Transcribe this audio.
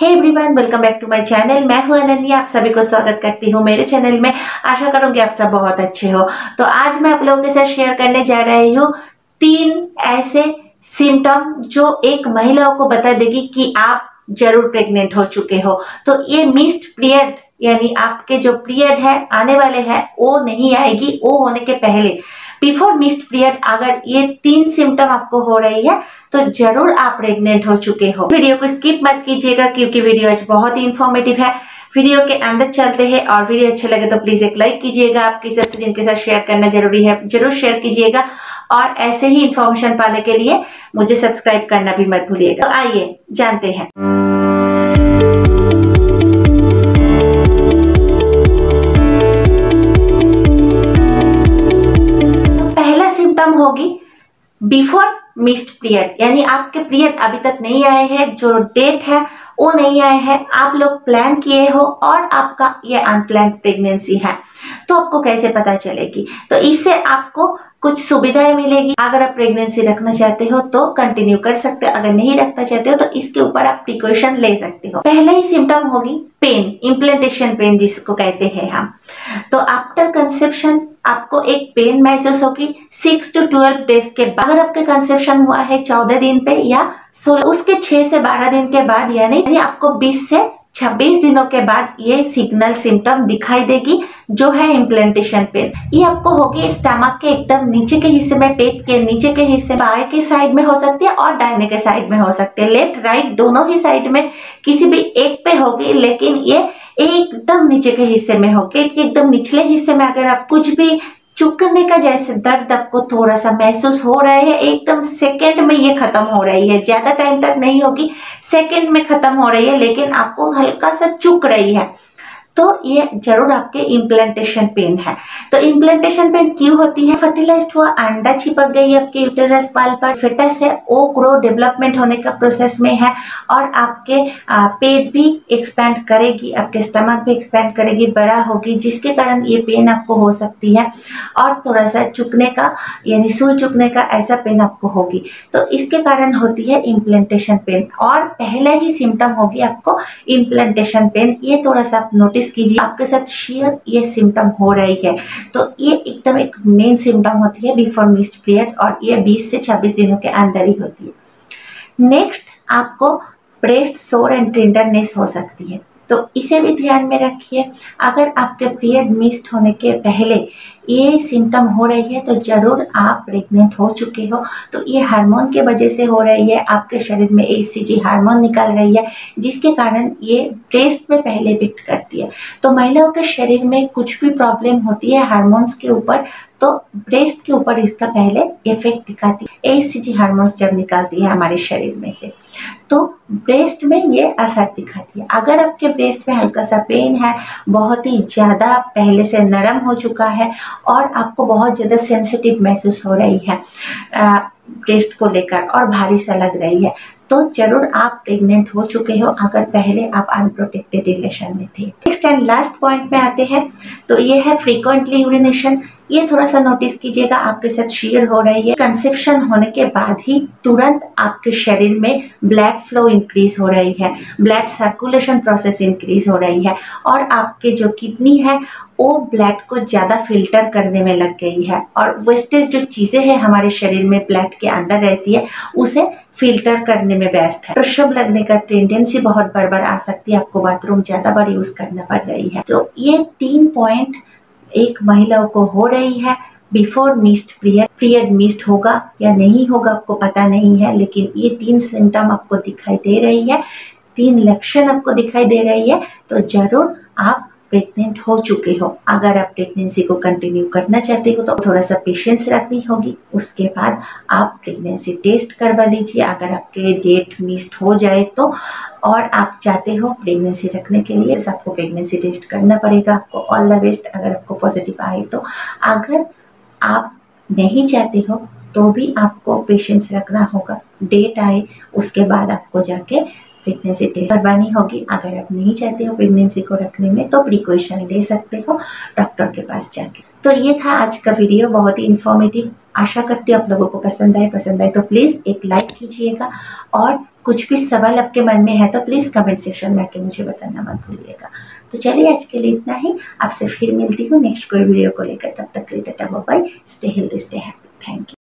Hey everyone welcome back to my channel मैं हूँ अनन्या आप सभी को स्वागत करती हूँ मेरे चैनल में। आशा करूँगी आप सब बहुत अच्छे हो। तो आज मैं आप लोगों के साथ शेयर करने जा रही हूँ तीन ऐसे सिम्टम जो एक महिलाओं को बता देगी कि आप ज़रूर प्रेग्नेंट हो चुके हो। तो ये मिस्ड पीरियड यानी आपके जो पीरियड है, आने वाले हैं, वो नहीं आएगी, वो होने के पहले। बिफोर मिस्ड पीरियड अगर ये तीन सिम्टम आपको हो रही है तो ज़रूर आप प्रेग्नेंट हो चुके हो। वीडियो को स्किप मत कीजिएगा, क्योंकि वीडियो आज बहुत ही इन्फॉर्मेटिव है। वीडियो के अंदर चलते हैं, और वीडियो अच्छे लगे तो प्लीज़ एक लाइक कीजिएगा। आपकी सबसे जिनके साथ शेयर करना ज़रूरी है, ज़रूर शेयर कीजिएगा। और ऐसे ही इंफॉर्मेशन पाने के लिए मुझे सब्सक्राइब करना भी मत भूलिएगा। तो आइए, जानते हैं। बिफोर मिस्ड पीरियड यानी आपके पीरियड अभी तक नहीं आए हैं, जो डेट है, वो नहीं आए हैं। आप लोग प्लान किए हो और आपका ये अनप्लान प्रेगनेंसी है। तो आपको कैसे पता चलेगी? तो इससे आपको कुछ सुविधाएँ मिलेगी। अगर आप प्रेगनेंसी रखना चाहते हो तो कंटिन्यू कर सकते हो। अगर नहीं रखना चाहते हो तो इसके ऊपर आप प्रिकॉशन ले सकते हो। पहले ही सिम्टम होगी पेन इम्प्लेंटेशन पेन जिसको कहते हैं हम। तो आफ्टर कंसेप्शन आपको एक पेन महसूस होगी। सिक्स टू ट्वेल्व डेज़ के बाद अगर आपके कंसेप्शन हुआ है चौदह दिन पे या सोलह, उसके छह से बारह दिन के बाद, यानी आपको बीस से 26 दिनों के बाद ये सिग्नल सिम्टम दिखाई देगी, जो है इम्प्लेंटेशन पेन ये आपको होगी स्टमक के एकदम नीचे के हिस्से में, पेट के नीचे के हिस्से में, बाएँ के साइड में हो सकती है और डायने के साइड में हो सकती है। लेफ़्ट राइट दोनों ही साइड में किसी भी एक पे होगी, लेकिन ये एकदम नीचे के हिस्से में हो पेट के एकदम निचले हिस्से में अगर आप कुछ भी चुकने का जैसे दर्द आपको थोड़ा सा महसूस हो रहा है, एकदम सेकंड में ये खत्म हो रही है। ज़्यादा टाइम तक नहीं होगी सेकंड में खत्म हो रही है, लेकिन आपको हल्का सा चुक रही है। तो ये ज़रूर आपके इम्प्लांटेशन पेन है। तो इम्प्लांटेशन पेन क्यों होती है? फर्टिलाइज हुआ अंडा चिपक गई आपके यूटेरस पाल पर। फिटस है वो ग्रो डेवलपमेंट होने का प्रोसेस में है और आपके पेट भी एक्सपैंड करेगी, आपके स्टमक भी एक्सपेंड करेगी, बड़ा होगी, जिसके कारण ये पेन आपको हो सकती है। और थोड़ा सा चुकने का, यानी सुई चुकने का ऐसा पेन आपको होगी। तो इसके कारण होती है इम्प्लांटेशन पेन और पहले ही सिम्टम होगी आपको इम्प्लांटेशन पेन ये थोड़ा सा आप नोटिस कीजिए, आपके साथ शेयर ये सिम्टम हो रही है। तो ये एकदम एक मेन सिम्टम होती है बिफोर मिस्ड पीरियड और ये 20 से 26 दिनों के अंदर ही होती है। नेक्स्ट आपको ब्रेस्ट सोर एंड टेंडरनेस हो सकती है। तो इसे भी ध्यान में रखिए। अगर आपके पीरियड मिस्ड होने के पहले ये सिम्टम हो रही है तो ज़रूर आप प्रेग्नेंट हो चुके हो। तो ये हार्मोन के वजह से हो रही है, आपके शरीर में एसीजी हार्मोन निकल रही है, जिसके कारण ये ब्रेस्ट में पहले इफ़ेक्ट करती है। तो महिलाओं के शरीर में कुछ भी प्रॉब्लम होती है हार्मोन्स के ऊपर तो ब्रेस्ट के ऊपर इसका पहले इफ़ेक्ट दिखाती है। ए हार्मोन्स जब निकालती है हमारे शरीर में से तो ब्रेस्ट में ये असर दिखाती है। अगर आपके ब्रेस्ट में हल्का सा पेन है, बहुत ही ज़्यादा पहले से नरम हो चुका है और आपको बहुत ज़्यादा सेंसिटिव महसूस हो रही है ब्रेस्ट को लेकर और भारी सा लग रही है तो ज़रूर आप प्रेग्नेंट हो चुके हो अगर पहले आप अनप्रोटेक्टेड रिलेशन में थे। नेक्स्ट एंड लास्ट पॉइंट में आते हैं तो ये है फ्रीक्वेंटली यूरिनेशन ये थोड़ा सा नोटिस कीजिएगा, आपके साथ शेयर हो रही है। कंसेप्शन होने के बाद ही तुरंत आपके शरीर में ब्लड फ्लो इंक्रीज हो रही है ब्लड सर्कुलेशन प्रोसेस इंक्रीज हो रही है और आपके जो किडनी है वो ब्लड को ज़्यादा फ़िल्टर करने में लग गई है और वेस्टेज जो चीज़ें हैं हमारे शरीर में ब्लड के अंदर रहती है, उसे फ़िल्टर करने में व्यस्त है। प्रसव लगने का टेंडेंसी बहुत बार बार आ सकती है, आपको बाथरूम ज़्यादा बार यूज़ करना पड़ रही है। तो ये तीन पॉइंट एक महिला को हो रही है। Before missed period period missed होगा या नहीं होगा आपको पता नहीं है, लेकिन ये तीन सिम्टम आपको दिखाई दे रही है, तीन लक्षण आपको दिखाई दे रही है तो ज़रूर आप प्रेग्नेंट हो चुके हो। अगर आप प्रेगनेंसी को कंटिन्यू करना चाहते हो तो थोड़ा सा पेशेंस रखनी होगी। उसके बाद आप प्रेगनेंसी टेस्ट करवा लीजिए। अगर आपके डेट मिस्ड हो जाए तो। और आप चाहते हो प्रेगनेंसी रखने के लिए आपको प्रेगनेंसी टेस्ट करना पड़ेगा। आपको ऑल द बेस्ट अगर आपको पॉजिटिव आए तो। अगर आप नहीं चाहते हो तो भी आपको पेशेंस रखना होगा। डेट आए, उसके बाद आपको जाके प्रेगनेंसी टेस्ट करवानी होगी। अगर आप नहीं चाहते हो प्रेगनेंसी को रखने में तो प्रिकॉशन ले सकते हो डॉक्टर के पास जाके। तो ये था आज का वीडियो बहुत ही इन्फॉर्मेटिव आशा करती हूँ आप लोगों को पसंद आए पसंद आए तो प्लीज़ एक लाइक कीजिएगा और कुछ भी सवाल आपके मन में है तो प्लीज़ कमेंट सेक्शन में आके मुझे बताना मत भूलिएगा। तो चलिए आज के लिए इतना ही। आपसे फिर मिलती हूँ नेक्स्ट कोई वीडियो को लेकर। तब तक के लिए Tata bye stay healthy stay happy thank you